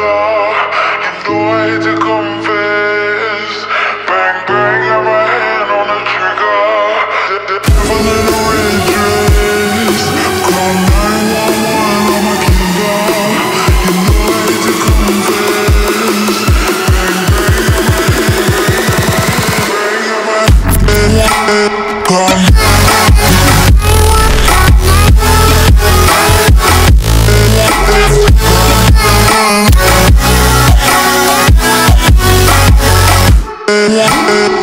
Come to confess. Bang, bang, got my hand on the trigger. The devil in dress. Call 911, to confess. Bang, bang, bang, got my hand. Thank you.